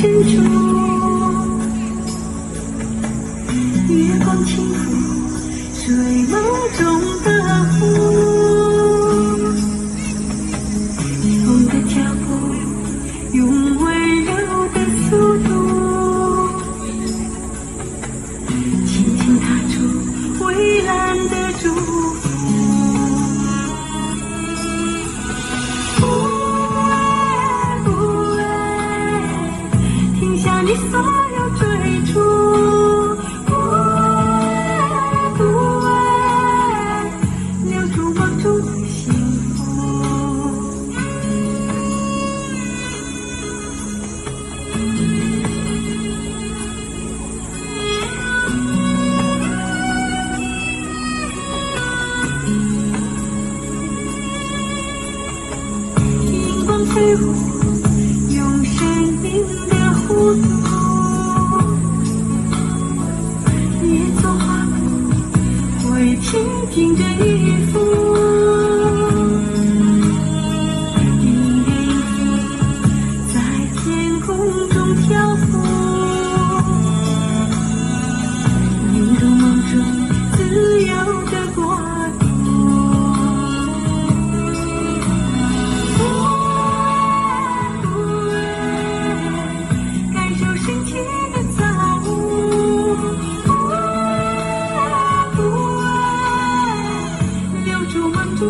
天主，夜光轻抚，睡梦中的。留住梦中的幸福。迎接你。黑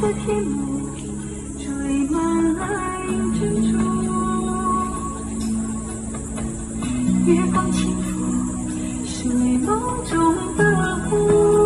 色天幕缀满了珍珠，月光轻抚睡梦中的湖。